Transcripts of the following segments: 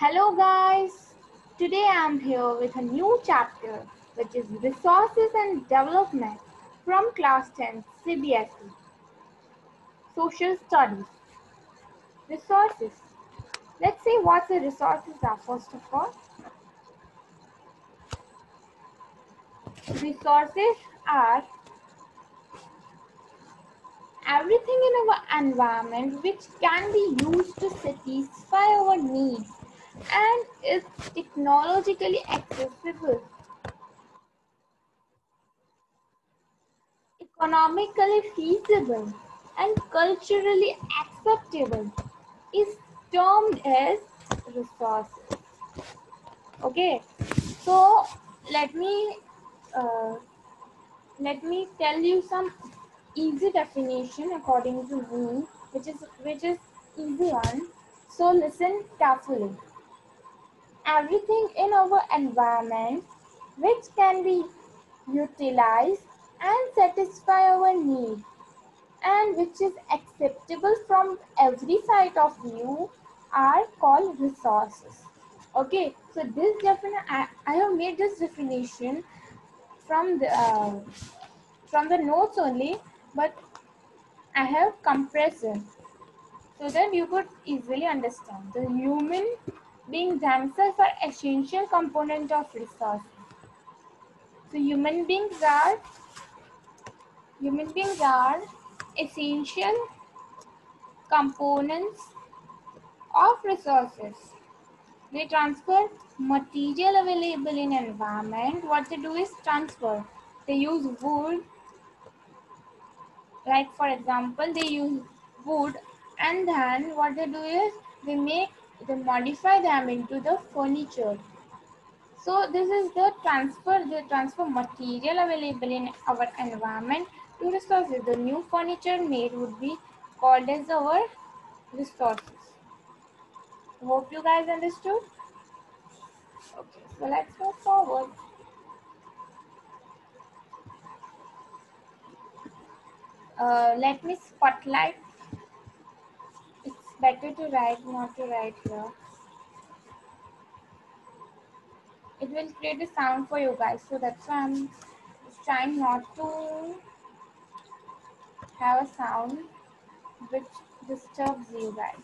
Hello guys, today I am here with a new chapter which is Resources and Development from class 10 CBSE. Social Studies. Resources. Let's see what the resources are first of all. Resources are everything in our environment which can be used to satisfy our needs and is technologically accessible, economically feasible, and culturally acceptable is termed as resources. Okay, so let me uh, let me tell you some easy definition according to me, which is which is easy one. So listen carefully everything in our environment which can be utilized and satisfy our need and which is acceptable from every side of view are called resources. Okay so this definition I, I have made this definition from the uh, from the notes only but i have compressed it so that you could easily understand. The human being themselves are essential component of resources. So human beings are human beings are essential components of resources. They transfer material available in environment. What they do is transfer. They use wood. Like for example, they use wood and then what they do is they make they modify them into the furniture. So this is the transfer, the transfer material available in our environment to resources. The new furniture made would be called as our resources. Hope you guys understood. Okay, so let's move forward. Uh, let me spotlight. Better to write, not to write here. it will create a sound for you guys so that's why i'm trying not to have a sound which disturbs you guys.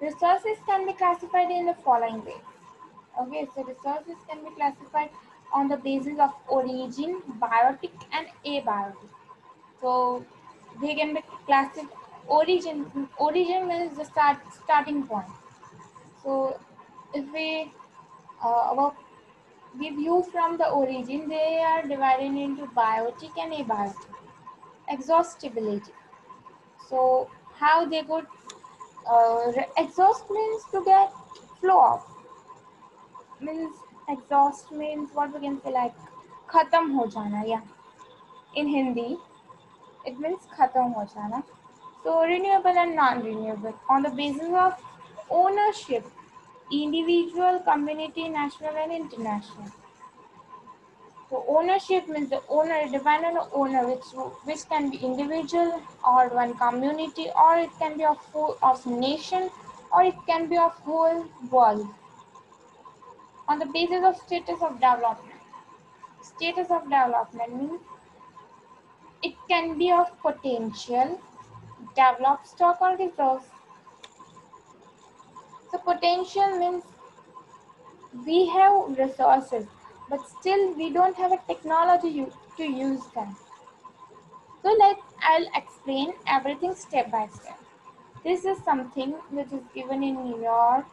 Resources can be classified in the following way. Okay so resources can be classified on the basis of origin biotic and abiotic. So they can be classified origin origin is the start starting point so if we uh, we view from the origin, they are divided into biotic and abiotic. Exhaustibility. So how they could uh, exhaust means to get flow off. Means exhaust means what we can say like khatam ho jana yeah. In Hindi, it means khatam ho jana. So renewable and non-renewable on the basis of ownership individual, community, national, and international. So ownership means the owner, depend on the owner, which which can be individual or one community, or it can be of whole of nation, or it can be of whole world. On the basis of status of development. Status of development means it can be of potential, developed stock or resource, so potential means we have resources, but still we don't have a technology to use them. So let I'll explain everything step by step. This is something which is given in your.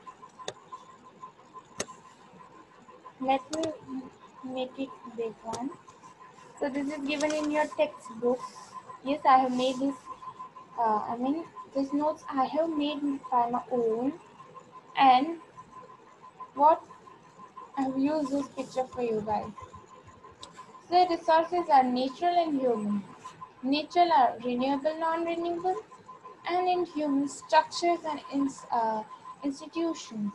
Let me make it big one. So this is given in your textbook. Yes, I have made this. Uh, I mean, these notes I have made by my own and what I've used this picture for you guys. So resources are natural and human. Natural are renewable, non-renewable, and in human structures and in, uh, institutions.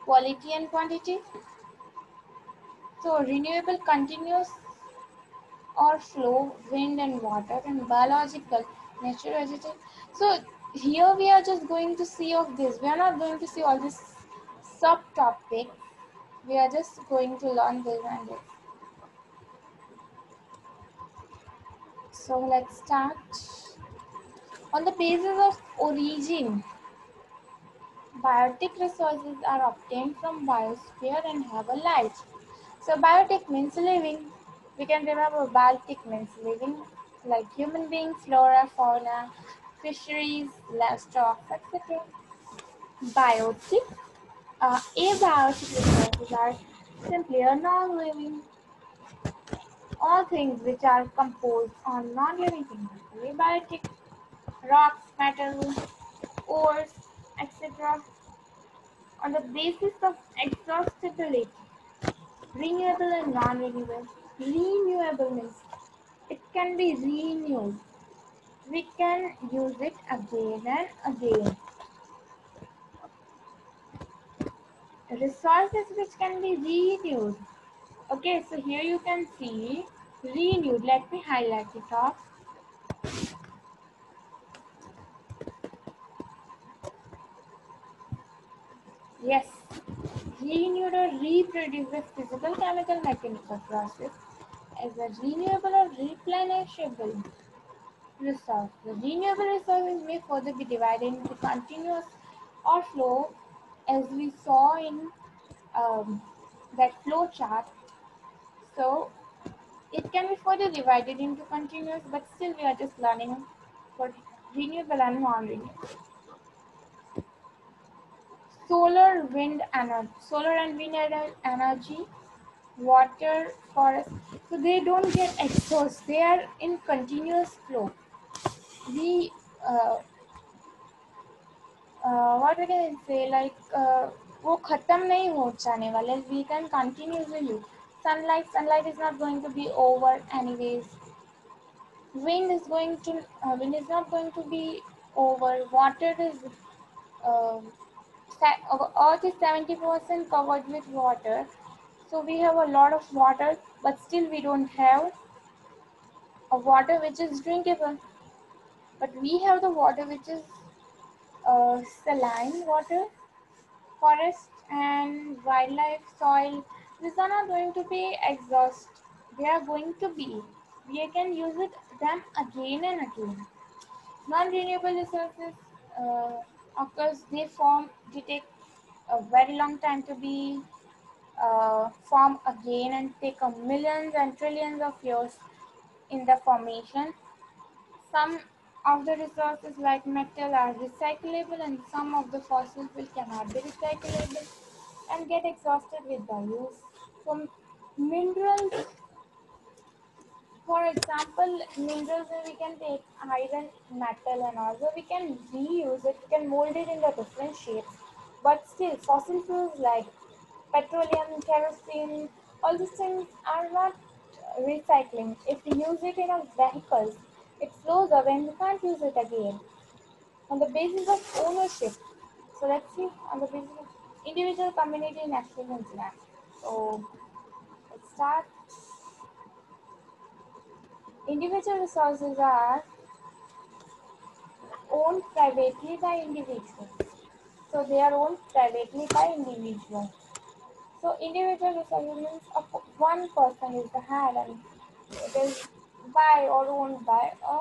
Quality and quantity. So renewable continuous or flow, wind and water, and biological, natural vegetation. So here we are just going to see of this. We are not going to see all this subtopics. We are just going to learn this and this. So let's start. On the basis of origin, biotic resources are obtained from biosphere and have a life. So biotic means living. We can remember biotic means living, like human beings, flora, fauna, fisheries, livestock, etc. Biotic, uh, abiotic resources are simply a non-living. All things which are composed on non-living things abiotic. Rocks, metals, ores, etc. On the basis of exhaustibility, renewable and non-renewable. Renewable means it can be renewed. We can use it again and again. Resources which can be renewed. Okay, so here you can see renewed. Let me highlight it off. Yes, renewed or reproduce a physical, chemical, mechanical process as a renewable or replenishable resource. The renewable resources may further be divided into continuous or flow as we saw in um, that flow chart. So it can be further divided into continuous, but still we are just learning for renewable and non-renewable. Solar, wind energy, solar and wind energy, water, forest. So they don't get exhaust. They are in continuous flow. We uh, uh, what we can say like uh, वो खत्म नहीं हो जाने वाले we can continuously use sunlight sunlight is not going to be over anyways wind is going to uh, wind is not going to be over water is uh, earth is 70% covered with water so we have a lot of water but still we don't have a water which is drinkable. But we have the water which is uh, saline water forest and wildlife soil. These are not going to be exhaust. They are going to be. We can use it them again and again. Non-renewable resources uh, of course they form they take a very long time to be uh, form again and take a millions and trillions of years in the formation some of the resources like metal are recyclable and some of the fossil fuel cannot be recyclable and get exhausted with the use. So minerals, for example, minerals we can take iron, metal and also we can reuse it, we can mold it in the different shapes. But still fossil fuels like petroleum, kerosene, all these things are not recycling. If we use it in our vehicles, it flows away and we can't use it again. On the basis of ownership, so let's see on the basis of individual, community, national, and. So let's start. Individual resources are owned privately by individuals. So they are owned privately by individuals. So individual resources means one person is the head and it is by or owned by a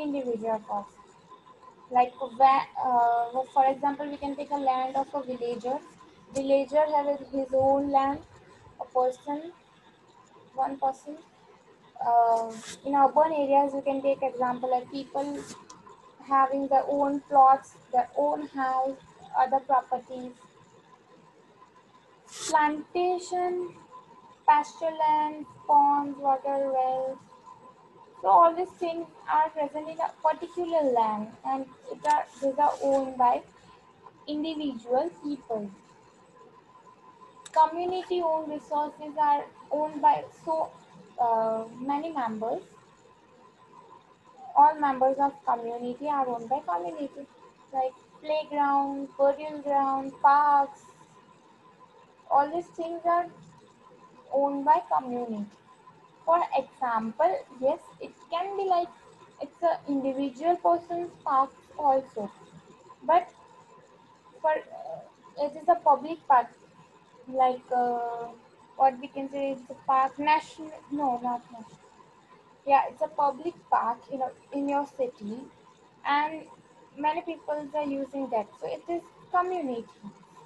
individual person. Like uh, for example, we can take a land of a villager. Villager has his own land. A person, one person. Uh, in urban areas, you can take example like people having their own plots, their own house, other properties. Plantation, pasture land, ponds, water wells, so all these things are present in a particular land and it are, these are owned by individual people. Community owned resources are owned by so uh, many members. All members of community are owned by community like playground, burial ground, parks. All these things are owned by community for example yes it can be like it's an individual person's park also but for uh, it is a public park, like uh, what we can say is a park, national, no, not national. Yeah, it's a public park, you know, in your city, and many people are using that. So it is community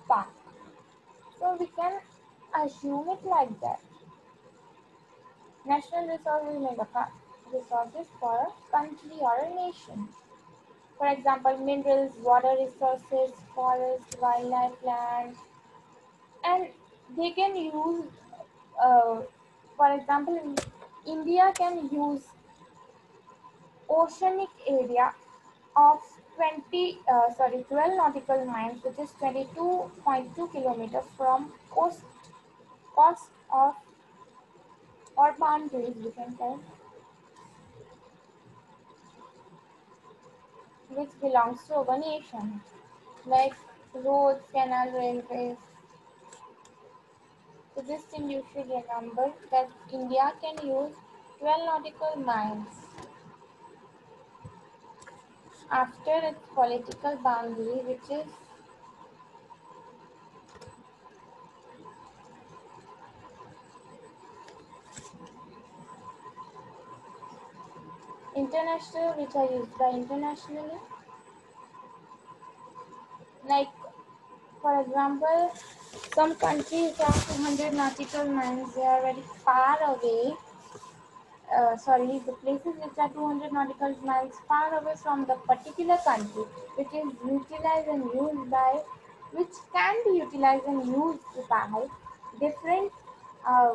park. So we can assume it like that. National resources mean the resources for a country or a nation. For example, minerals, water resources, forests, wildlife, land, and they can use, uh, for example, India can use oceanic area of 20, uh, sorry, 12 nautical miles, which is 22.2 kilometers from coast, coast of or boundaries, we can say, which belongs to our nation, like roads, canal, railways. So this thing you should remember that India can use 12 nautical miles after its political boundary, which is international, which are used by internationally. Like, for example, some countries are 200 nautical miles, they are very far away. Uh, sorry, the places which are 200 nautical miles far away from the particular country, which is utilized and used by, which can be utilized and used by different uh,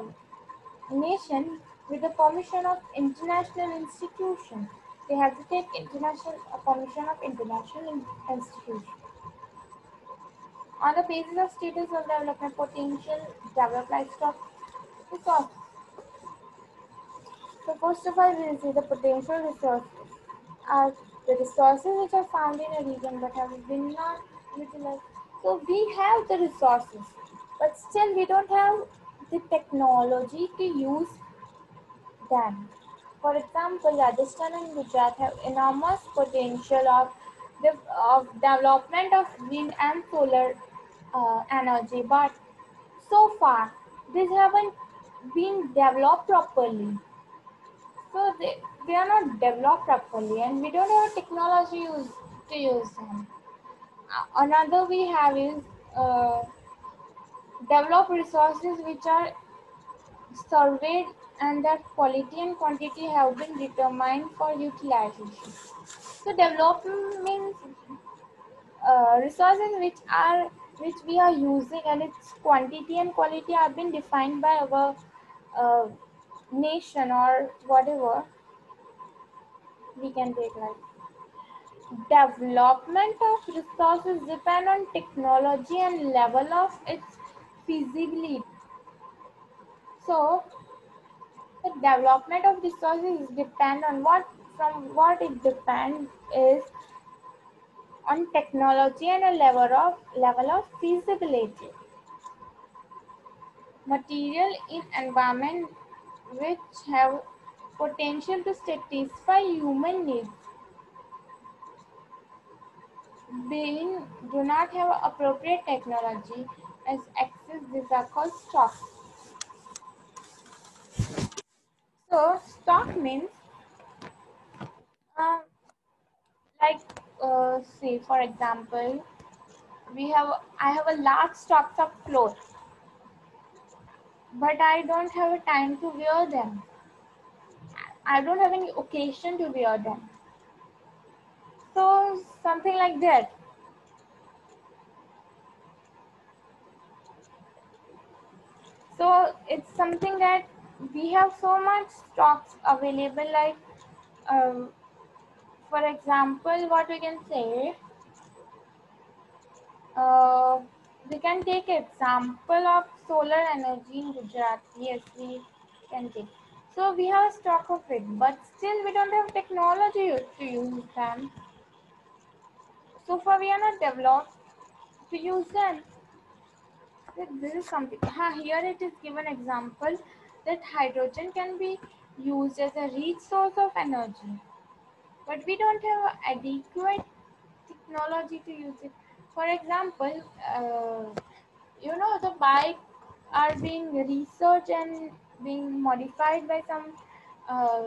with the permission of international institution. They have to take international uh, permission of international in- institution. On the basis of status of development potential, develop livestock resources. So first of all, we will see the potential resources are the resources which are found in a region but have been not utilized. So we have the resources, but still we don't have the technology to use them. For example, Rajasthan and Gujarat have enormous potential of the of development of wind and solar uh, energy, but so far these haven't been developed properly. So they, they are not developed properly, and we don't have technology use, to use them. Another we have is uh, develop resources which are surveyed and that quality and quantity have been determined for utilization. So development means uh, resources which are which we are using and its quantity and quality have been defined by our uh, nation or whatever we can take like development of resources depend on technology and level of its feasibility. So the development of resources depend on what from what it depends is on technology and a level of level of feasibility. Material in environment which have potential to satisfy human needs being do not have appropriate technology as access these are called stocks. So stock means um, like uh, say for example we have I have a large stock of clothes but I don't have a time to wear them. I don't have any occasion to wear them. So something like that. So it's something that we have so much stocks available like um, for example what we can say uh, we can take example of solar energy in Gujarat. Yes, we can take. So we have a stock of it, but still we don't have technology to use them. So far we are not developed to use them. This is something. Here it is given example that hydrogen can be used as a rich source of energy, but we don't have adequate technology to use it. For example, uh, you know the bike are being researched and being modified by some uh,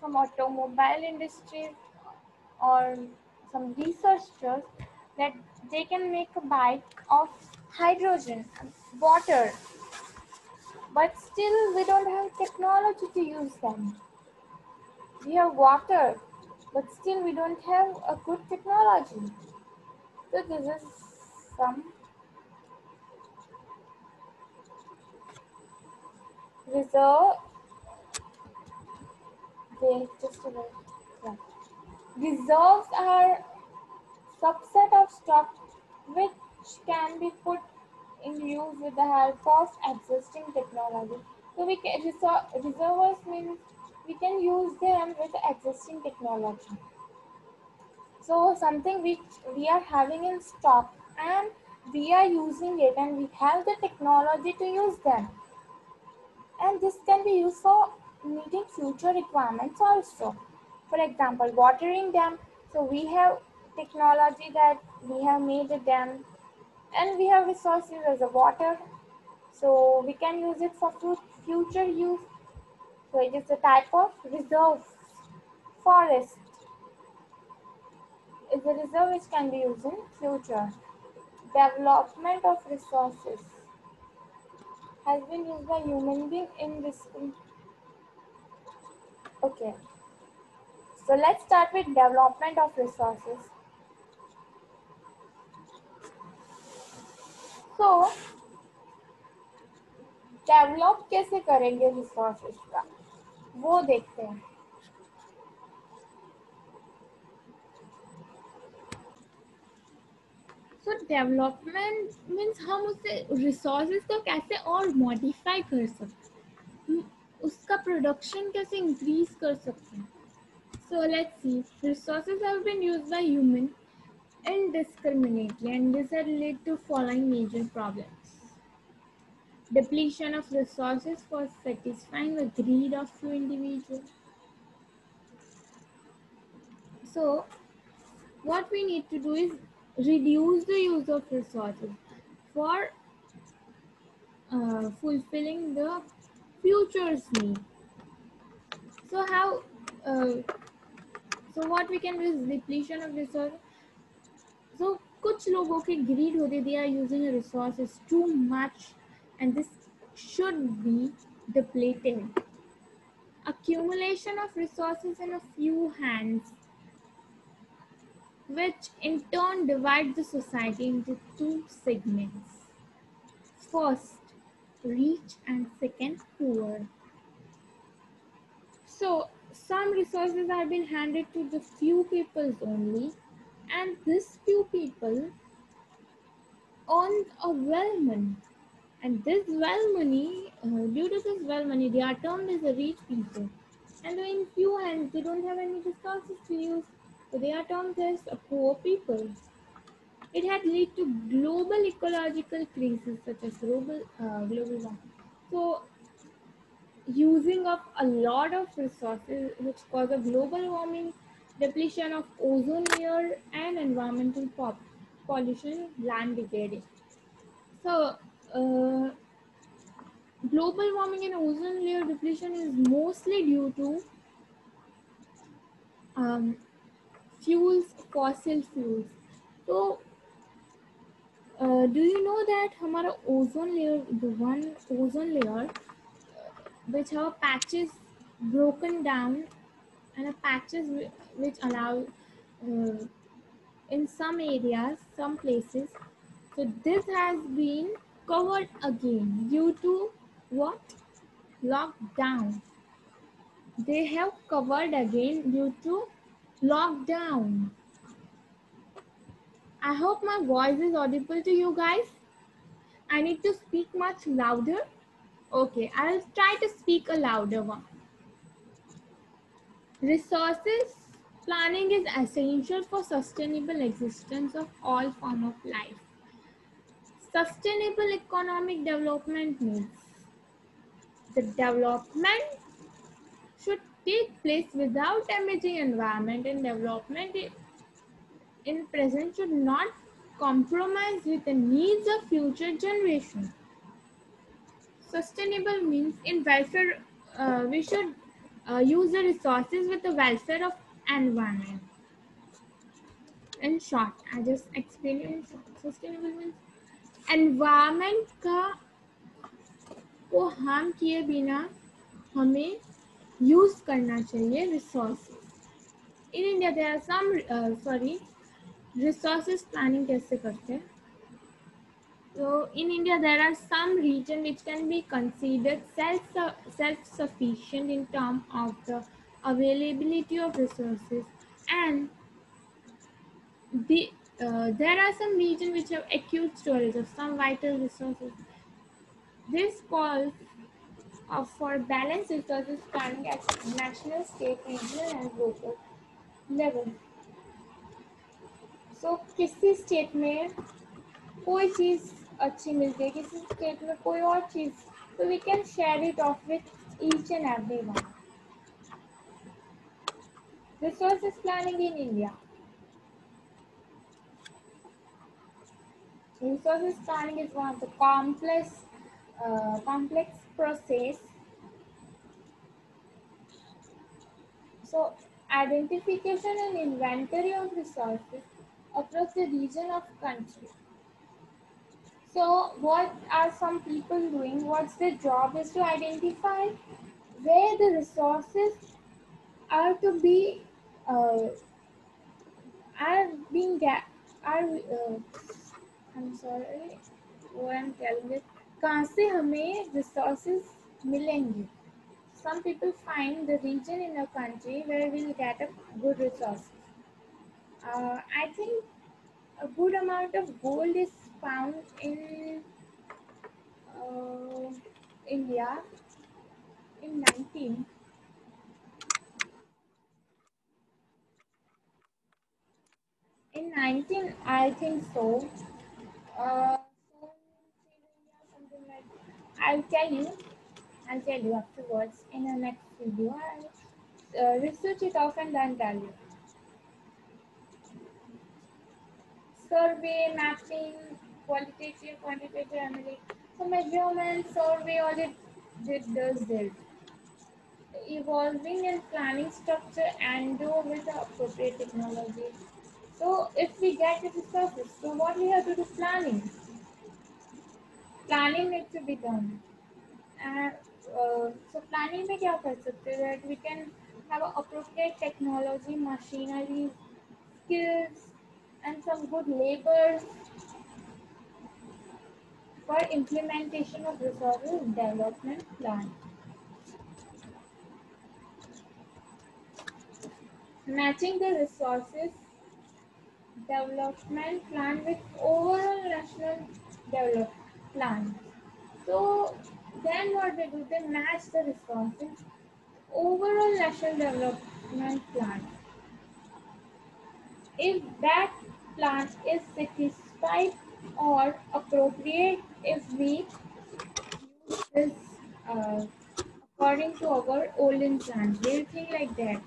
some automobile industry or some researchers that they can make a bike of hydrogen water. But still we don't have technology to use them. We have water but still we don't have a good technology. So this is some reserve wait just a minute. Yeah. reserves are subset of stock which can be put in use with the help of existing technology. So we can reservoirs means we can use them with existing technology. So something which we are having in stock and we are using it and we have the technology to use them and this can be used for meeting future requirements also. For example, watering dam. So we have technology that we have made a dam and we have resources as a water. So we can use it for future use. So it is a type of reserve. Forest is a reserve which can be used in future. Development of resources has been used by human being in this okay so let's start with development of resources so develop कैसे करेंगे resources का वो देखते हैं सो development means हम उससे resources को कैसे और मॉडिफाई कर सकते उसका प्रोडक्शन कैसे इंक्रीज कर सकते हैं so let's see resources have been used by human indiscriminately and this had led to following major problems depletion of resources for satisfying the greed of few individuals so what we need to do is reduce the use of resources for uh, fulfilling the future's need. So how, uh, so what we can do is depletion of resources. So कुछ लोगों के greed होते they are using resources too much and this should be depleted. Accumulation of resources in a few hands which in turn divide the society into two segments. First, rich and second, poor. So, some resources have been handed to the few peoples only, and this few people earn a well money. And this well money, uh, due to this well money, they are termed as the rich people. And in few hands, they don't have any resources to use so they are termed as poor people. It had led to global ecological crises such as global uh, global warming. So using up a lot of resources which cause a global warming, depletion of ozone layer and environmental pop pollution, land degradation. So uh, global warming and ozone layer depletion is mostly due to um, fuels, fossil fuels. So, uh, do you know that our ozone layer, the one ozone layer, which have patches broken down, and a patches which allow uh, in some areas, some places. So this has been covered again due to what? Lockdown. They have covered again due to lockdown. I hope my voice is audible to you guys. I need to speak much louder. Okay, I'll try to speak a louder one. Resources planning is essential for sustainable existence of all form of life. Sustainable economic development means the development take place without damaging environment and development in present should not compromise with the needs of future generation. Sustainable means in welfare, uh, we should uh, use the resources with the welfare of environment. In short, I just explained you in short. Sustainable means environment का को harm किए बिना हमें use करना चाहिए resources in India there are some sorry resources planning कैसे करते हैं तो in India there are some reason which can be considered self self sufficient in term of the availability of resources and the uh, there are some regions which have acute storage of some vital resources this calls uh, for balanced resources planning at national, state, regional and local level. So किसी state में कोई चीज अच्छी मिलती है किसी state में कोई और चीज तो we can share it off with each and every one resources planning in India. Resources planning is one of the complex, uh, complex process So identification and inventory of resources across the region of country. So what are some people doing? What's their job is to identify where the resources are to be uh, are being are uh, I'm sorry what I'm telling it कहाँ से हमें resources मिलेंगे some people find the region in a country where we'll get a good resources. Uh, I think a good amount of gold is found in uh, India in 19. In 19, I think so. Uh, so something like I'll tell you I'll tell you afterwards in the next video. Uh, research and then tell you. Survey, mapping, qualitative, quantitative, analytic. So measurement, survey, all it did does this. Evolving and planning structure and do with the appropriate technology. So if we get the resources, so what we have to do planning Planning needs to be done. And uh, so planning में क्या कर सकते हैं that we can have appropriate technology, machinery, skills, and some good labor for implementation of resources development plan. Matching the resources development plan with overall national development plan. So then what they do, they match the resources overall national development plan. If that plan is satisfied or appropriate, if we use this uh, according to our olden plan, they'll think like that.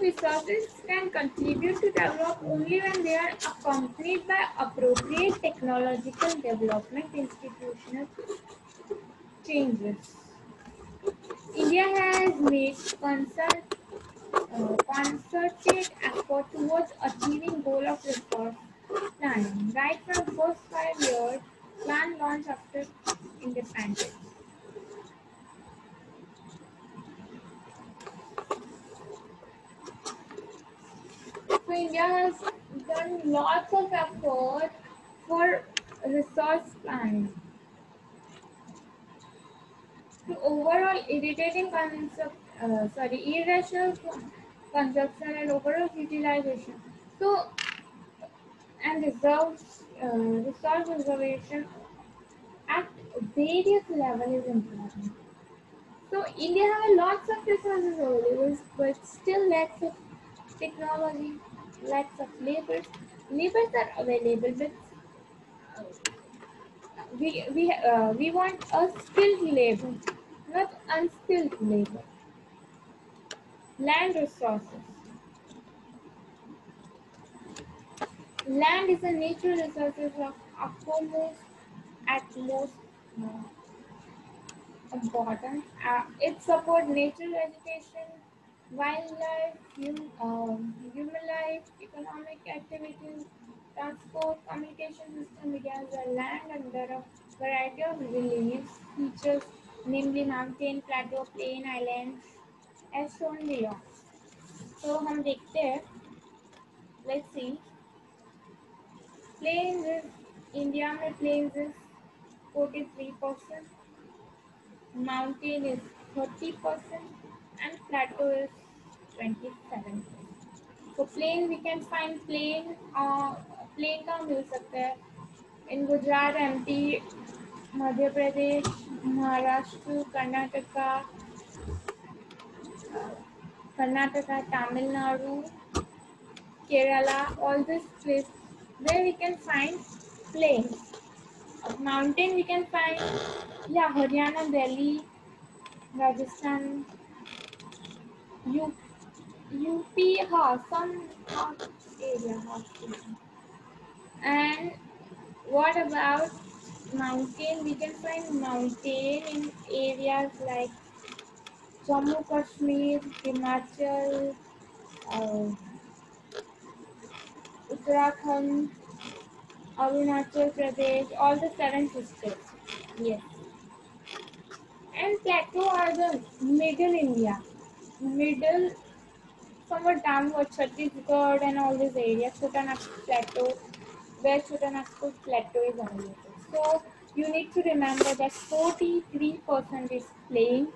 Resources can contribute to develop only when they are accompanied by appropriate technological development institutional changes. India has made concert, uh, concerted effort towards achieving goal of resource planning right from first five years plan launch after independence. India has done lots of effort for resource planning. To overall irritating concept, uh, sorry, irrational consumption and overall utilization. So, and reserves, uh, resource reservation at various level is important. So India has lots of resources available, but still lacks of technology, Lots of labors. Labors are available, but uh, we we uh, we want a skilled labor, not unskilled labor. Land resources. Land is a natural resource of utmost, at most uh, importance. Uh, it supports natural education, wildlife, hum, um, human life, economic activities, transport, communication system begins the land under a variety of reliefs, features, namely mountain, plateau, plain, islands, as shown below. तो हम देखते हैं let's see plains is India में plains is 43 percent mountain is 30 percent and plateau is 27 so plain we can find plain uh, plain कहाँ मिल सकता है in Gujarat MP Madhya Pradesh Maharashtra Karnataka Karnataka, Tamil Nadu, Kerala, all this place where we can find plains. Of mountain we can find yeah Haryana, Delhi, Rajasthan, U, UP, ha, some half area, half area. And what about mountain? We can find mountain in areas like Jammu Kashmir, Himachal, uh, Uttarakhand, Arunachal Pradesh, all the seven sisters. Yes. And plateau are the middle India. Middle, somewhat downward, Chhattisgarh and all these areas, Chotanagpur Plateau, where Chotanagpur Plateau is available. So you need to remember that 43% is plain,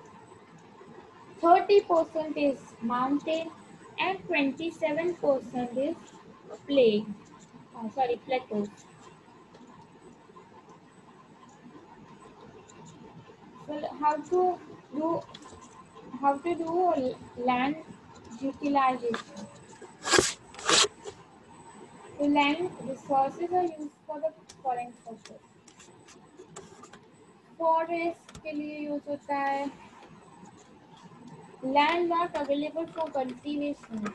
30% is mountain, and 27% is plain. Oh, sorry, plateau. Well, how to do how to do land utilization? The land resources are used for the following purpose. Forest के लिए use होता है land not available for cultivation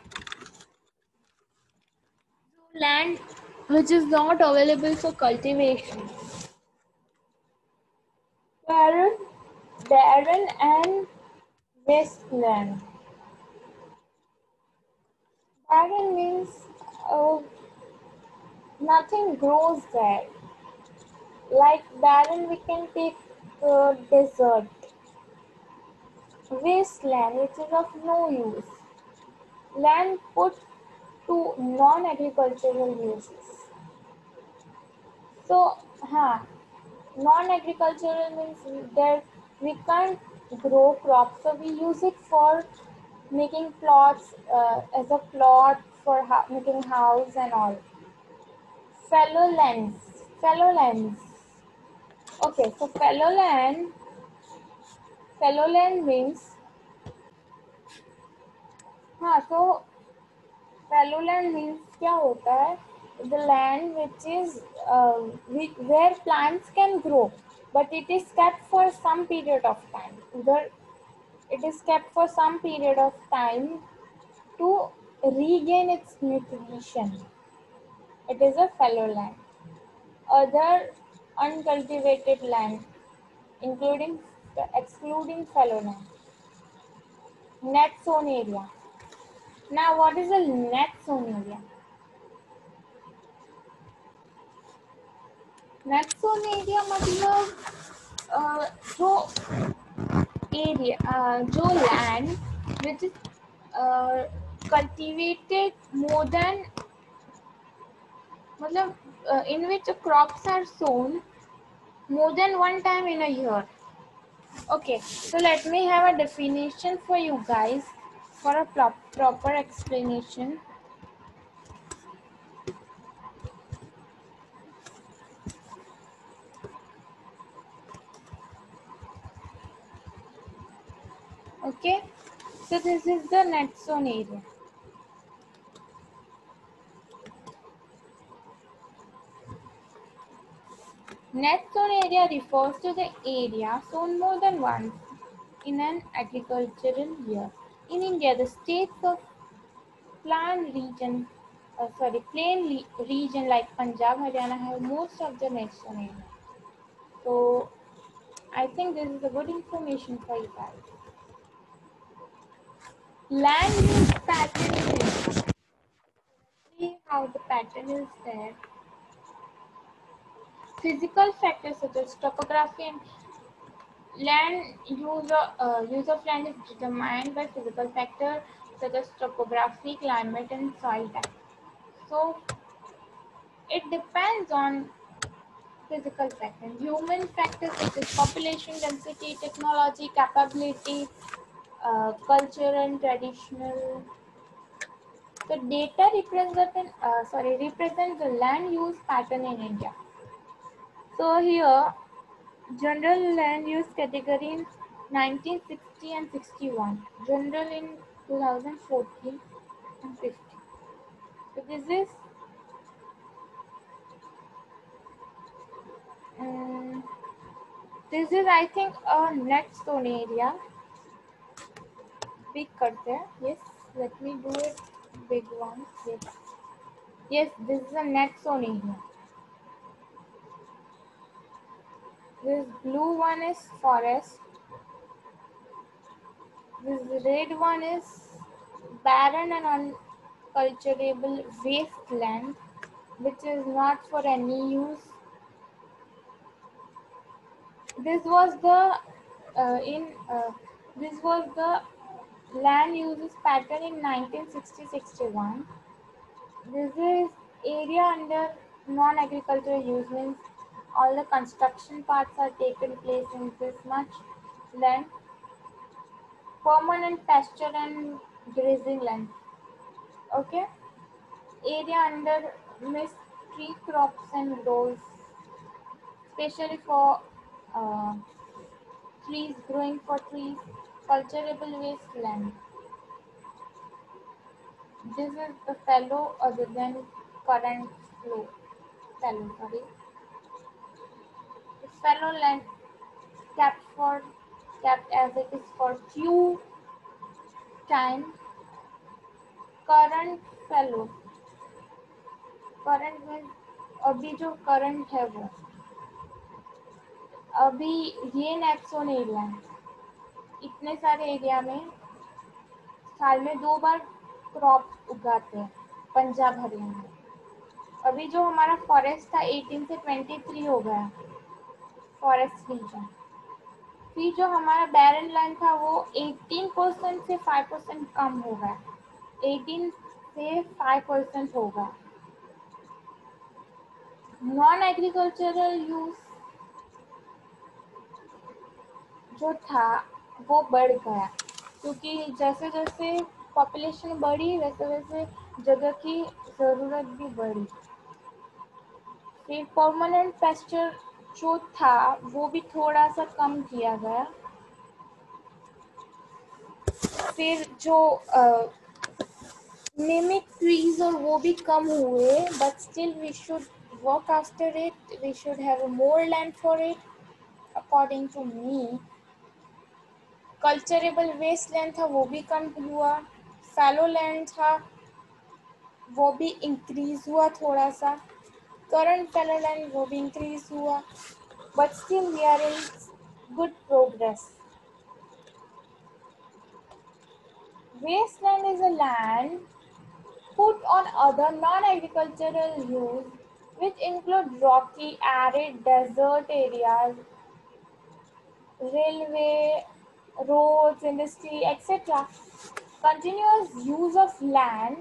land which is not available for cultivation barren barren and wasteland barren means uh, nothing grows there. Like barren we can take uh, desert. Wasteland which is of no use. Land put to non-agricultural uses. So huh, non-agricultural means that we can't grow crops so we use it for making plots uh, as a plot for making house and all fallow lands fallow lands okay so fallow land fallow land means हाँ तो fallow land means क्या होता है the land which is uh, where plants can grow but it is kept for some period of time. Either it is kept for some period of time to regain its nutrition. It is a fallow land. Other uncultivated land including excluding fallow land. Net sown area. Now what is a net sown area net sown area मतलब अ, जो area जो land which is uh, cultivated more than मतलब uh, in which crops are sown more than one time in a year okay so let me have a definition for you guys for a pro- proper explanation Okay so this is the net sown area net sown area refers to the area sown more than once in an agricultural year In India, the states of plain region, uh, sorry, plain region like Punjab, Haryana have most of the next area. So I think this is a good information for you guys. Land use pattern India. See how the pattern is there. Physical factors such as topography and land use uh, use of land is determined by physical factors such as topography, climate, and soil type. So it depends on physical factors. Human factors such as population density, technology, capability, uh, culture, and traditional. The data represent uh, sorry represent the land use pattern in India. So here, general land use category in 1960 and 61, general in 2014 and 50. So this is um, this is I think a net sown area Big करते हैं. Yes, let me do it big one. Yes, yes, this is a net zone area. This blue one is forest. This red one is barren and unculturable wasteland, which is not for any use. This was the uh, in uh, this was the land uses pattern in 1960-61. This is area under non-agricultural use means all the construction parts are taken place in this much land. Permanent pasture and grazing land. Okay. Area under tree crops and groves, especially for uh, trees growing for trees, culturable wasteland. This is the fallow other than current flow. Fallow, sorry. The fallow land kept for kept as it is for few time. Current fallow. Current में अभी जो current है वो अभी ये Nexon area है इतने सारे एरिया में साल में दो बार क्रॉप उगाते हैं, पंजाब हरियाणा। अभी जो हमारा फॉरेस्ट था 18 से 23 हो गया फॉरेस्ट रीजन फिर जो हमारा बैरन लैंड था, वो 18 परसेंट से 5 परसेंट कम हो गया। 18 से 5 परसेंट हो गया। नॉन एग्रीकल्चरल यूज़ जो था वो बढ़ गया। क्योंकि जैसे जैसे पॉपुलेशन बढ़ी वैसे वैसे जगह की ज़रूरत भी बढ़ी। फिर परमानेंट पेस्चर जो था, वो भी थोड़ा सा कम किया गया। फिर जो मिमिक ट्रीज और वो भी कम हुए but still we should work after it we should have more land for it according to me culturable waste land था, वो भी कम हुआ। फैलो लैंड था, वो भी इंक्रीज हुआ थोड़ा सा करंट फैलो लैंड वो भी इंक्रीज हुआ but still we are in good progress waste land is a land put on other non agricultural use which include rocky arid desert areas railway roads, industry, etc. Continuous use of land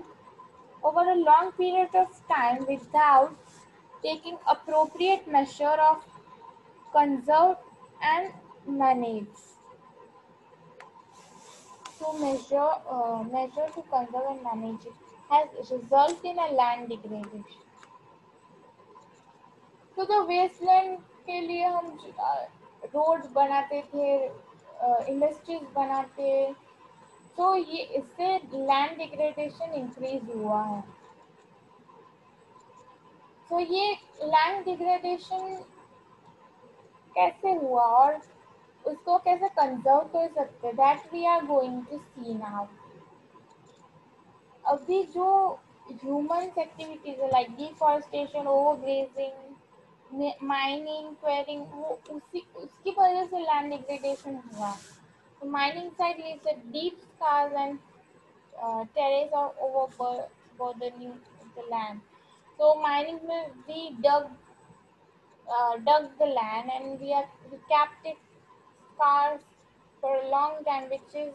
over a long period of time without taking appropriate measure of conserve and manage. To measure, uh, measure to conserve and manage it has resulted in a land degradation. तो जो Westland के लिए हम road बनाते थे industries बनाते। तो ये इससे लैंड डिग्रेडेशन इंक्रीज हुआ है। तो ये लैंड डिग्रेडेशन कैसे हुआ और उसको कैसे कंजर्व कर सकते? That we are going to see now अभी जो ह्यूमन एक्टिविटीज़ है like deforestation over grazing mining quarrying वो उसी उसकी वजह से लैंड डिग्रेडेशन हुआ तो mining side leaves a deep scars and uh, terrace or overburdening the land. So mining means we dug uh, dug the land and we have we kept it scars for a long time, which is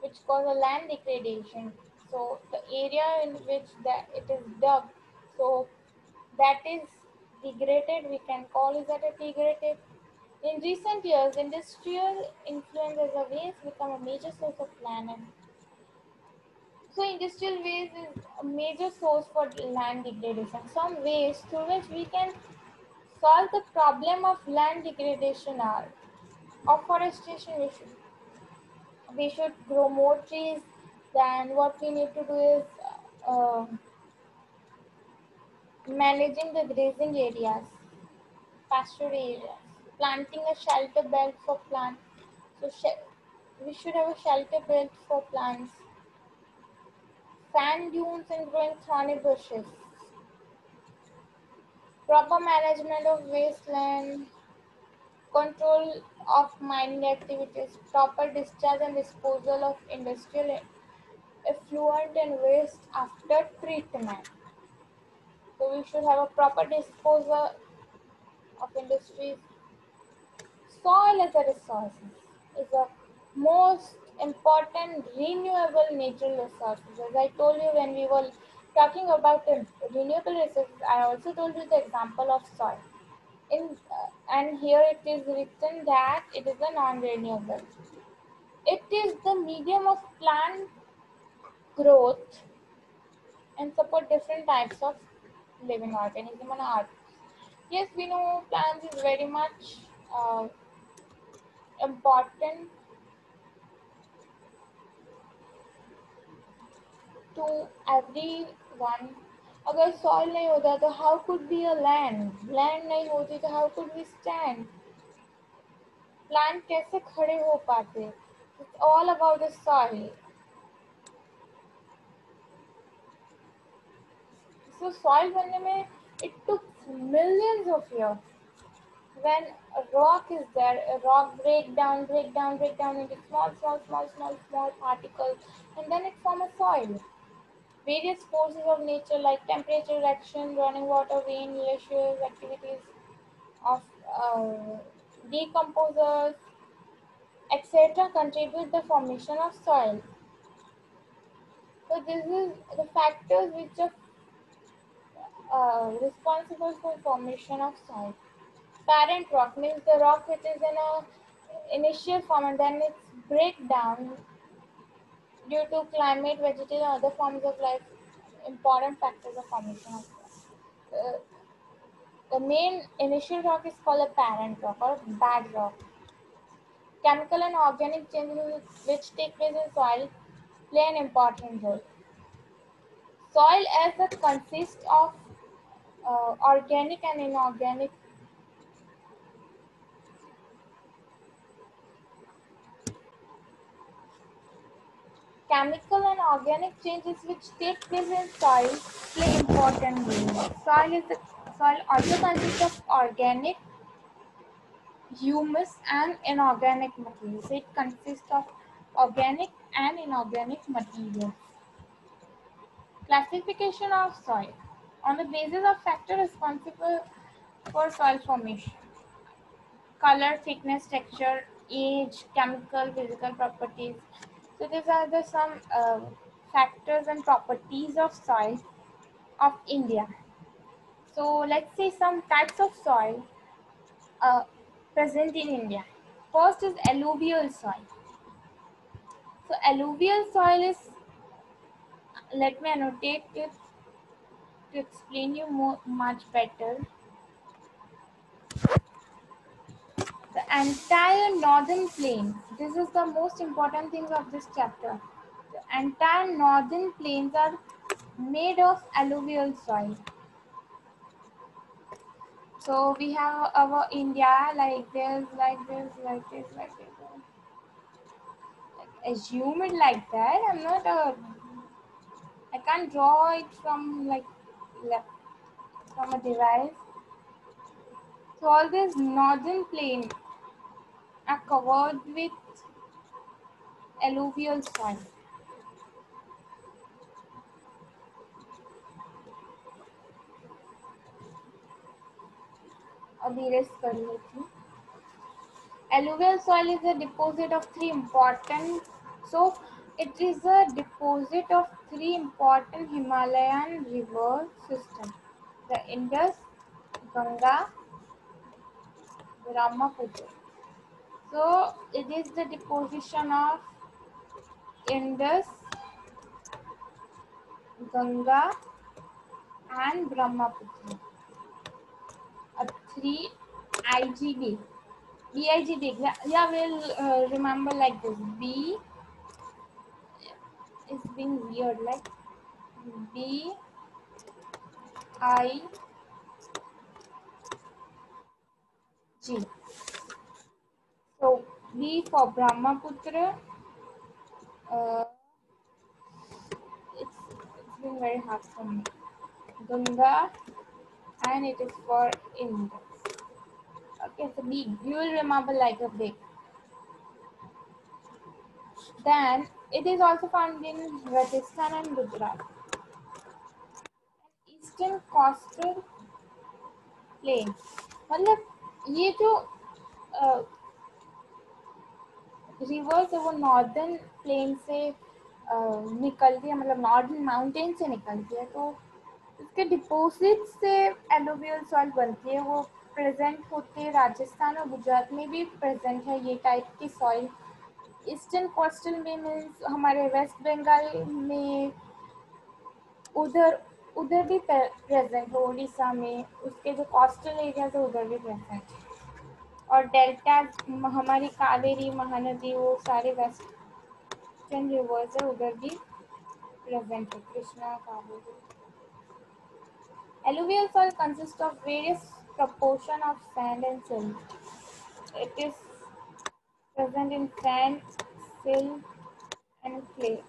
which cause a land degradation. So the area in which that it is dug, so that is degraded. We can call it that a degraded. In recent years, industrial influence as a waste become a major source of land and so industrial waste is a major source for land degradation. Some ways through which we can solve the problem of land degradation are afforestation. Should we should grow more trees. Then what we need to do is uh, managing the grazing areas, pasture areas, planting a shelter belt for plants. So we should have a shelter belt for plants sand dunes and growing thorny bushes. Proper management of wasteland, control of mining activities, proper discharge and disposal of industrial effluent and waste after treatment. So we should have a proper disposal of industries. Soil as a resource is a most important renewable natural resource. As I told you when we were talking about the renewable resources, I also told you the example of soil. In uh, and here it is written that it is a non-renewable. It is the medium of plant growth and support different types of living organism on earth. Yes, we know plants is very much uh, important to everyone अगर soil नहीं होता तो how could be a land land नहीं होती तो how could be stand plant कैसे खड़े हो पाते it's all about the soil so soil बनने में it took millions of years when a rock is there, a rock break down, break down, break down into small, small, small, small, small particles, and then it form a soil. Various forces of nature like temperature, action, running water, rain, glaciers, activities of uh, decomposers, etc. contribute the formation of soil. So this is the factors which are uh, responsible for formation of soil. Parent rock means the rock which is in a initial form and then it's break down due to climate, vegetation, other forms of life. Important factors of formation of. Uh, the main initial rock is called a parent rock or bed rock. Chemical and organic changes which take place in soil play an important role. Soil as a consists of uh, organic and inorganic chemical and organic changes which take place in soil play important role. Soil is a, soil also consists of organic, humus, and inorganic materials. It consists of organic and inorganic materials. Classification of soil on the basis of factor responsible for soil formation color, thickness, texture, age, chemical, physical properties. So these are the some uh, factors and properties of soil of India. So let's see some types of soil uh, present in India. First is alluvial soil. So alluvial soil is, let me annotate it to explain you more, much better. The entire northern plain, this is the most important thing of this chapter. The entire northern plains are made of alluvial soil. So we have our India like this, like this, like this, like this. Assume it like that. I'm not a. I can't draw it from like left from a device. So all this northern plain are covered with alluvial soil. अभी rest कर लेती हूँ. Alluvial soil is a deposit of three important. So it is a deposit of three important Himalayan river systems: the Indus, Ganga, Brahmaputra. So it is the deposition of Indus, Ganga, and Brahmaputra. A three IGD. BIGD. Yeah, yeah we'll uh, remember like this. B is being weird. Like B I G. So B for Brahmaputra. Uh, it's, it's been very hard for me. Ganga and it is for Indus. Okay, so B, you will remember like a big. Then it is also found in Rajasthan and Gujarat. Eastern coastal plain. मतलब ये जो reverse है वो northern plain से निकलती है मतलब northern mountain से निकलती है तो इसके डिपोजिट से एलोवियल सॉइल बनती है, वो प्रेजेंट होते हैं राजस्थान और गुजरात में भी प्रेजेंट है, ये टाइप की सॉइल ईस्टर्न कोस्टल में मीन्स हमारे वेस्ट बंगाल में उधर उधर भी प्रेजेंट है, उड़ीसा में। उसके जो कोस्टल एरियाज़ है, उधर भी प्रेजेंट है। और डेल्टा हमारी कावेरी, महानदी, वो सारे वेस्टर्न रिवर्स है, उधर भी प्रेजेंट है। Krishna, Kaveri. Alluvial soil consists of various proportion of sand and silt. It is present in sand, silt, and clay.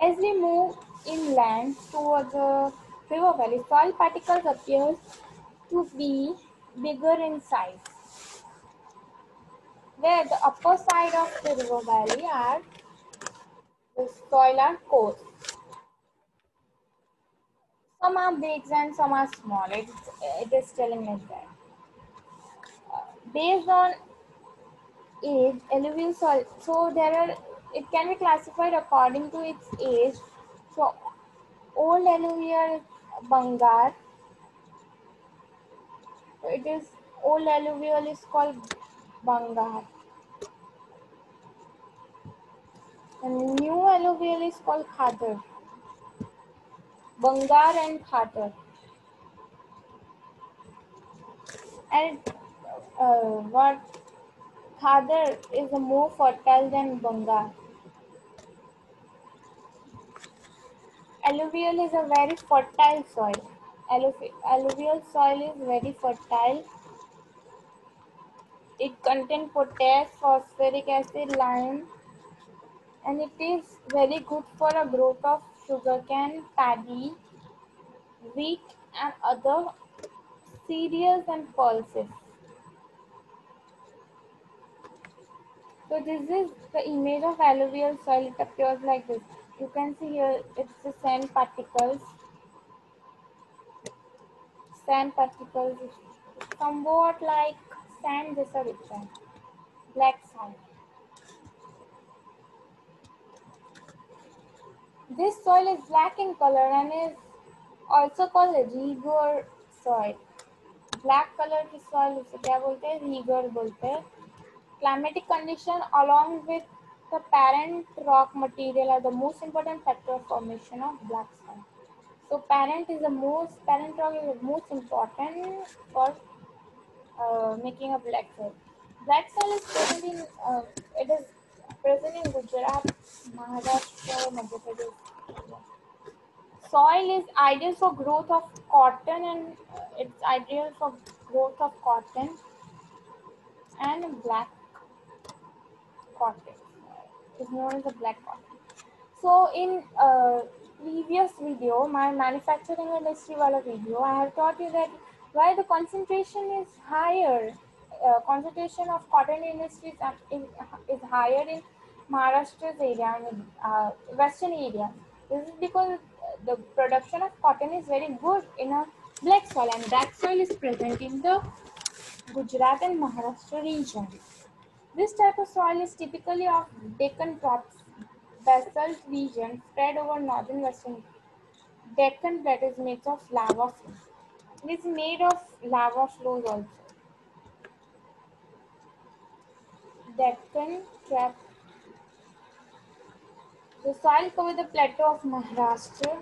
As we move inland towards the river valley, soil particles appear to be bigger in size. Where the upper side of the river valley are the soil are coarse. Some are big and some are small. It, it is telling us that. Uh, based on age, alluvial soil. So there are. It can be classified according to its age. So old alluvial Bangar. So it is old alluvial is called Bangar. And new alluvial is called Khadar. Bangar and Khadar. And uh, what Khadar is more fertile than Bangar. Alluvial is a very fertile soil. Alluvi- alluvial soil is very fertile. It contains potash, phosphoric acid, lime, and it is very good for a growth of sugarcane, paddy, wheat and other cereals and pulses. So this is the image of alluvial soil. It appears like this. You can see here it's the sand particles. Sand particles somewhat like sand, this black sand. This soil is black in color and is also called a regur soil. Black color की soil उसे क्या बोलते हैं? Regur बोलते हैं. Climatic condition along with the parent rock material are the most important factor of formation of black soil. So parent is the most parent rock is the most important for uh, making a black soil. Black soil is present in uh, it is present in Gujarat, Maharashtra, Madhya Pradesh. Soil is ideal for growth of cotton and uh, it's ideal for growth of cotton and black cotton. It's known as a black cotton. So in uh, previous video, my manufacturing industry wala video, I have taught you that why the concentration is higher, uh, concentration of cotton industries is, is higher in Maharashtra's area, mean, uh, western area. This is because the production of cotton is very good in a black soil and black soil is present in the Gujarat and Maharashtra region. This type of soil is typically of Deccan Tropics basalt region spread over northern western Deccan that is made of lava flow. It is made of lava flows also. Deccan trap. The soil covers the plateau of Maharashtra,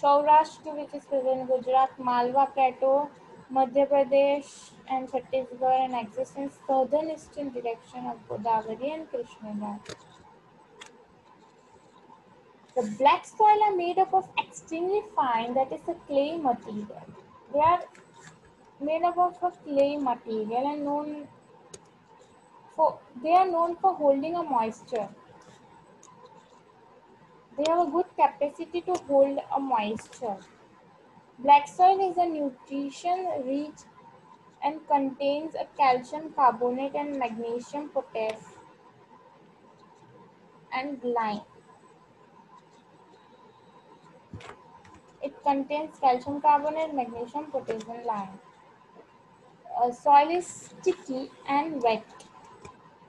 Saurashtra which is present in Gujarat, Malwa plateau, Madhya Pradesh and Chhattisgarh and exists in southern eastern direction of Godavari and Krishna. The black soil are made up of extremely fine, that is a clay material. They are made up of a clay material and known for they are known for holding a moisture. They have a good capacity to hold a moisture. Black soil is a nutrition rich and contains a calcium carbonate and magnesium potassium and lime. It contains calcium carbonate, magnesium, potassium, lime. Uh, soil is sticky and wet.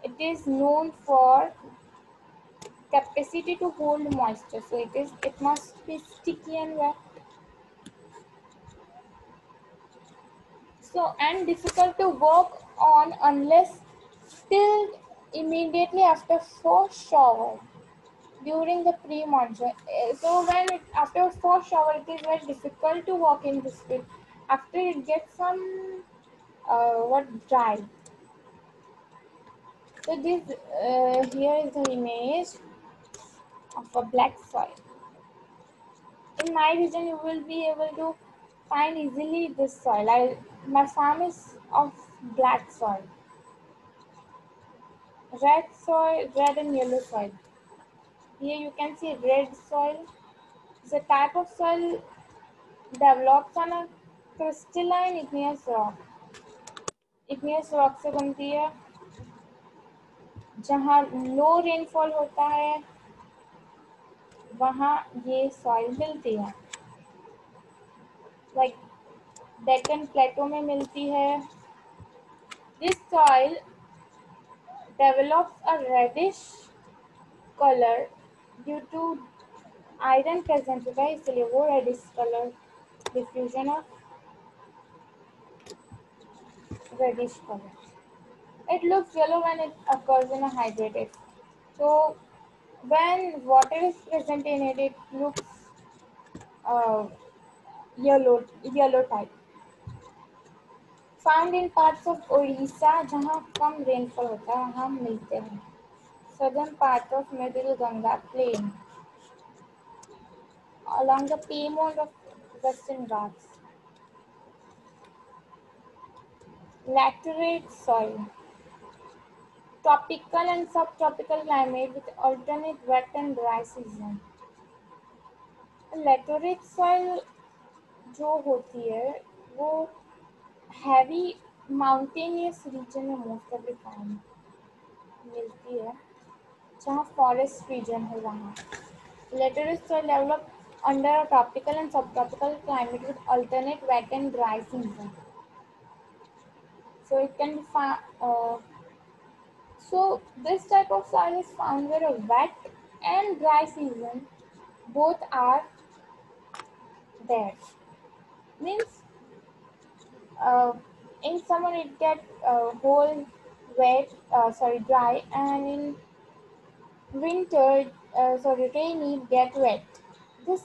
It is known for capacity to hold moisture. So it is it must be sticky and wet. So and difficult to work on unless till immediately after first shower during the pre-monsoon. Eh, so when it, after first shower, it is very difficult to walk in this field. After it gets some uh, what dry. So this uh, here is the image of a black soil. In my region, you will be able to find easily this soil. I, my farm is of black soil. Red soil, red and yellow soil. Here you can see red soil. It's a type of soil develops on a crystalline igneous rock. igneous rock से बनती है जहाँ लो rainfall होता है वहाँ ये soil मिलती है। लाइक डेकन प्लेटो में मिलती है। This soil develops a reddish colour due to iron present होता है, इसलिए वो reddish colour diffusion of reddish colour it looks yellow when it occurs in hydrated so when water is present in it, it looks uh, yellow, yellow type. Found in parts of Orissa जहाँ कम rainfall होता है वहाँ मिलते हैं southern part of Middle Ganga Plain, along the Piedmont of Western Ghats. Laterite soil. tropical and subtropical climate with alternate wet and dry season laterite soil जो होती है, वो हैवी माउंटेनियस रीजन में मोस्ट ऑफ़ द टाइम मिलती है, जहाँ forest region है वहाँ। Laterite soil develop under tropical and subtropical climate with alternate wet and dry season so it can so this type of soil is found where a wet and dry season both are there. Means uh, in summer it gets uh, whole wet, uh, sorry dry, and in winter, uh, sorry, rainy get wet. This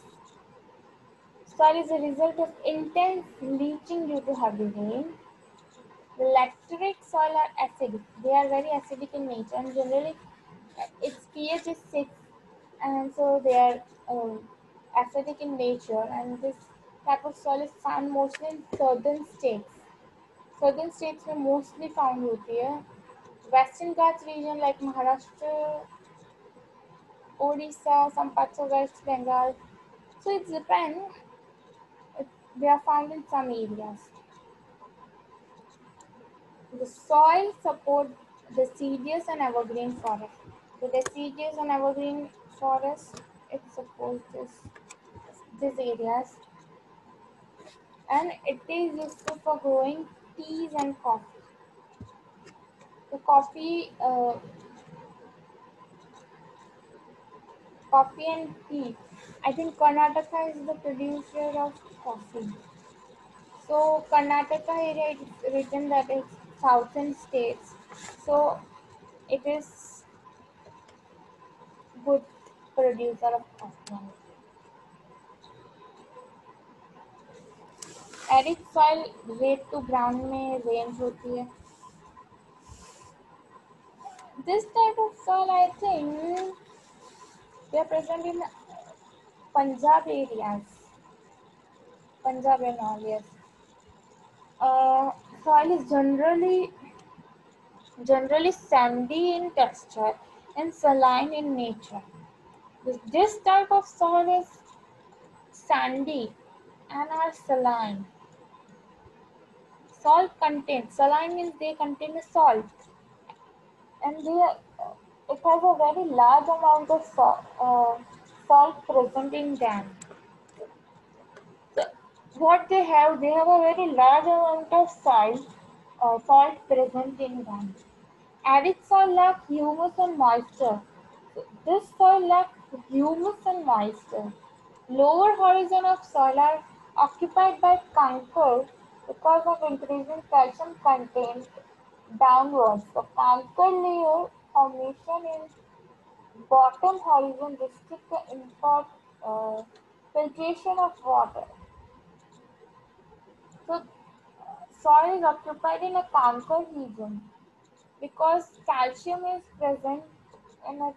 soil is a result of intense leaching due to heavy rain. Lateritic soil are acidic. They are very acidic in nature and generally uh, its pH is 6 and so they are uh, acidic in nature and this type of soil is found mostly in southern states. Southern states were mostly found out here. Uh, Western Ghats region like Maharashtra, Odisha, some parts of West Bengal. So it depends. They are found in some areas the soil support the deciduous and evergreen forest the deciduous and evergreen forest it supports this these areas and it is useful for growing teas and coffee. The coffee, uh, coffee and tea. I think Karnataka is the producer of coffee. So Karnataka area is written that it's southern states. So it is good producer of coffee. Arid soil red to brown में range होती है this type of soil i think they are present in punjab areas punjab and all yes uh, soil is generally generally sandy in texture and saline in nature. This, type of soil is sandy and are saline. Salt contains, saline means they contain a salt. And they it has a very large amount of salt, uh, salt present in them what they have they have a very large amount of salt uh, salt present in them arid soil lack humus and moisture this soil lacks humus and moisture lower horizon of soil are occupied by kankar because of increasing calcium content downwards. The kankar layer formation in bottom horizon restrict the import, uh, filtration of water. So, soil is occupied in a conquered region because calcium is present in it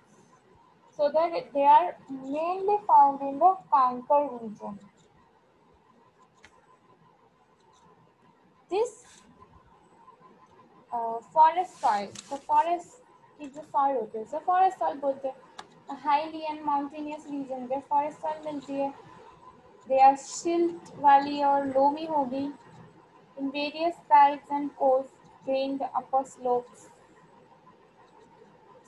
so that they are mainly found in the conquered region. This uh, forest soil, the forest is a soil, okay. so forest soil both the highly and mountainous region the forest soil milti hai. They are silt valley or loamy hogi In various sides and coasts, drain the upper slopes.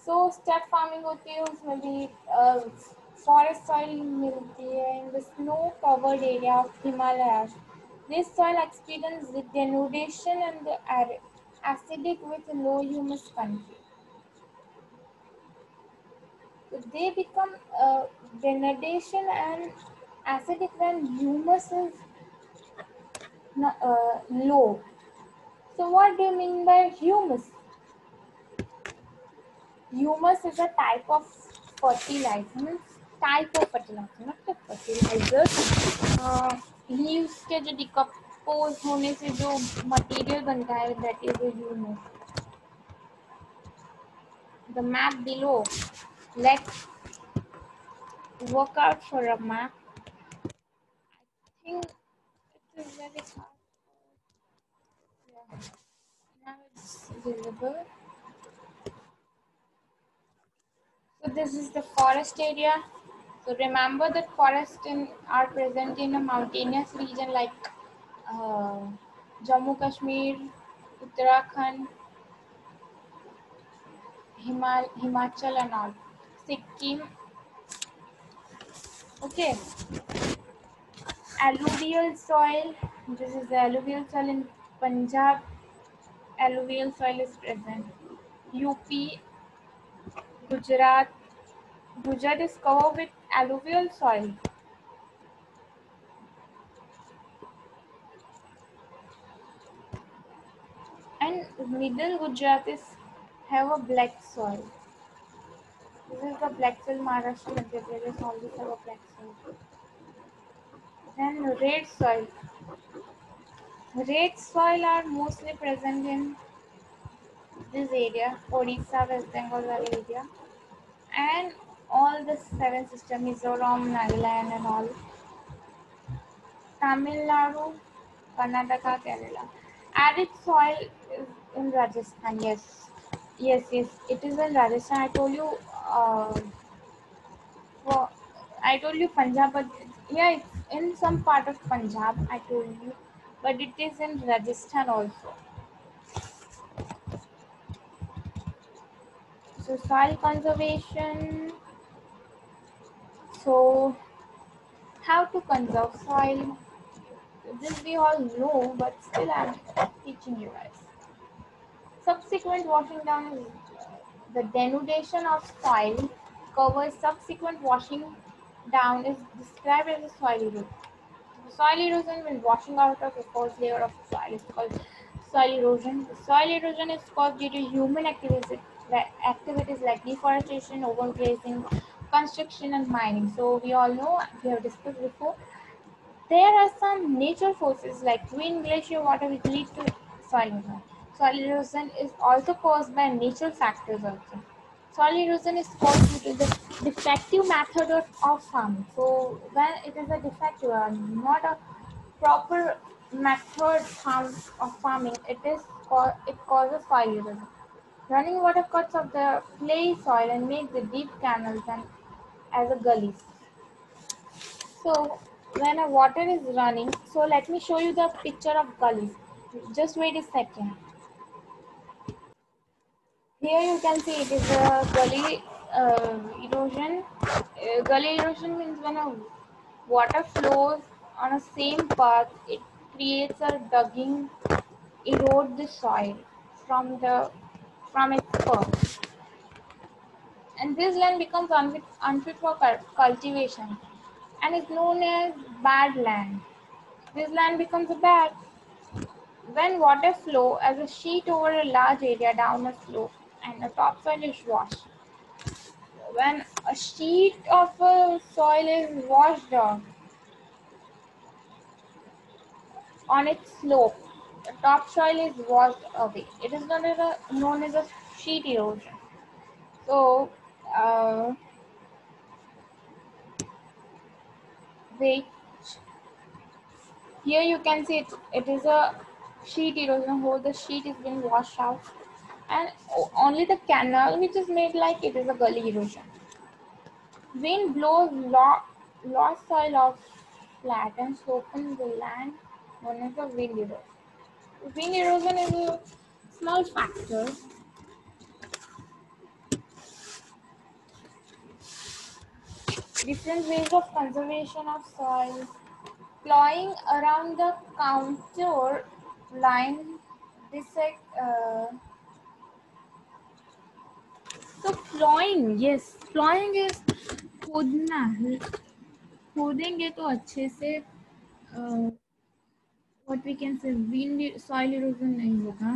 So step farming होती है उसमें भी uh, forest soil मिलती है in the snow covered area of Himalayas. This soil experiences denudation and the acidic with low humus content. So they become uh, denudation and acidic when humus is not, uh, low. So what do you mean by humus? Humus is a type of fertilizer. Means type of fertilizer, not the fertilizer. Uh, leaves के जो decompose होने से जो material बनता है that is humus the map below let's work out for a map i think it so this is the forest area so remember that forests are present in a mountainous region like uh, Jammu Kashmir, Uttarakhand, Himal Himachal and all. Sikkim. Okay. Alluvial soil. This is the alluvial soil in Punjab. Alluvial soil is present. UP, Gujarat. Gujarat is covered with alluvial soil. And middle Gujarat is have a black soil. This is the black soil Maharashtra, Madhya Pradesh, all these have a black soil. Then red soil. Red soil are mostly present in this area, Odisha, West Bengal area. And all the seven sisters, Mizoram, Nagaland and all. Tamil Nadu, Karnataka, Kerala. Arid soil is in Rajasthan. Yes, yes, yes. It is in Rajasthan. I told you. Uh, for, I told you Punjab, but yeah, it's in some part of Punjab. I told you, but it is in Rajasthan also. So soil conservation. So how to conserve soil? This we all know, but still I'm teaching you guys. Subsequent washing down is the denudation of soil covers subsequent washing down is described as a soil erosion. The soil erosion when washing out of the first layer of soil is called soil erosion. The soil erosion is caused due to human activities, activities like deforestation, overgrazing, construction and mining. So we all know, we have discussed before, there are some nature forces like wind, glacier, water which lead to soil erosion. Soil erosion is also caused by natural factors also. Soil erosion is caused due to the defective method of, farming. So when it is a defective, uh, not a proper method of farming, it is it causes soil erosion. Running water cuts off the clay soil and makes the deep canals and as a gullies. So when a water is running, so let me show you the picture of gullies. Just wait a second. Here you can see it is a gully uh, erosion. Uh, gully erosion means when a water flows on a same path, it creates a dugging, erode the soil from the from its source. And this land becomes unfit, unfit for cultivation and is known as bad land. This land becomes a bad when water flow as a sheet over a large area down a slope and the topsoil is washed. When a sheet of a soil is washed off on its slope, the topsoil is washed away. It is known as a, known as a sheet erosion. So, uh, which here you can see it, it is a sheet erosion where the sheet is being washed out and only the canal which is made like it is a gully erosion. Wind blows lost soil off flat and softens the land known as the wind erosion. Wind erosion is a small factor different ways of conservation of soil plowing around the contour line dissect uh, ploughing yes ploughing is खोदना खोदेंगे तो अच्छे से what we can say wind soil erosion नहीं होगा।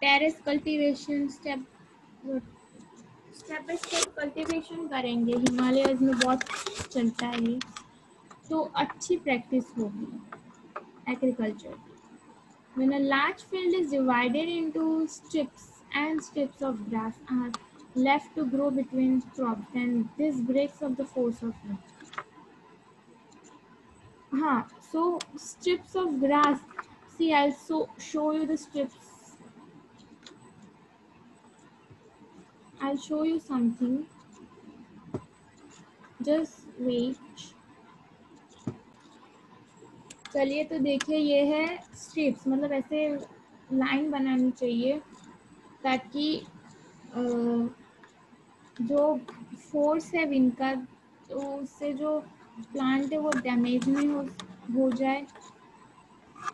Terrace cultivation step step by step cultivation करेंगे। हिमालय में बहुत चलता है तो अच्छी प्रैक्टिस होगी। एग्रीकल्चर की when a large field is divided into strips and strips of grass are left to grow between crops, then this breaks up the force of wind. Huh, so strips of grass. See, I'll so show you the strips I'll show you something. Just wait. चलिए तो देखिए ये है strips मतलब ऐसे line बनानी चाहिए ताकि जो फोर्स है विंड का तो उससे जो प्लांट है वो डैमेज नहीं हो हो जाए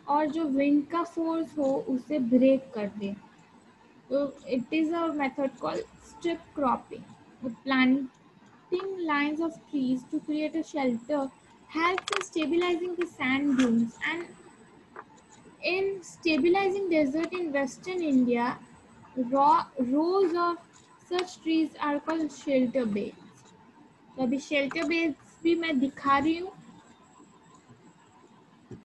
और जो विंड का फोर्स हो उसे ब्रेक कर दे तो it is a method strip cropping. The planting lines of trees to create a shelter helps in stabilizing the sand dunes and in stabilizing desert in western India, rows of such trees are called shelter beds. तो अभी shelter beds भी मैं दिखा रही हूँ